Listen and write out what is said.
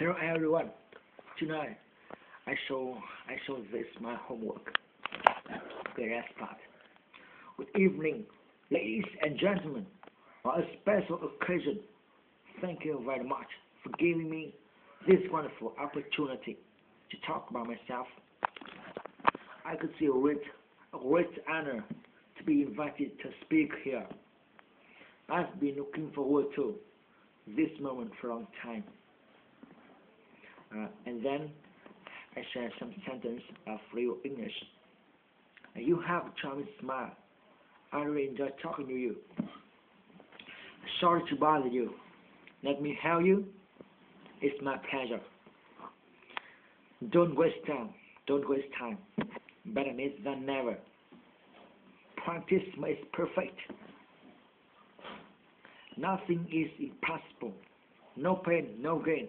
Hello everyone. Tonight I show I show this my homework. Okay, let's start. Good evening, ladies and gentlemen. On a special occasion, thank you very much for giving me this wonderful opportunity to talk about myself. I consider it a great honor to be invited to speak here. I've been looking forward to this moment for a long time. Uh, and then I share some sentence of real English. You have a charming smile. I really enjoy talking to you. Sorry to bother you. Let me help you. It's my pleasure. Don't waste time. Don't waste time. Better miss than never. Practice makes perfect. Nothing is impossible. No pain, no gain.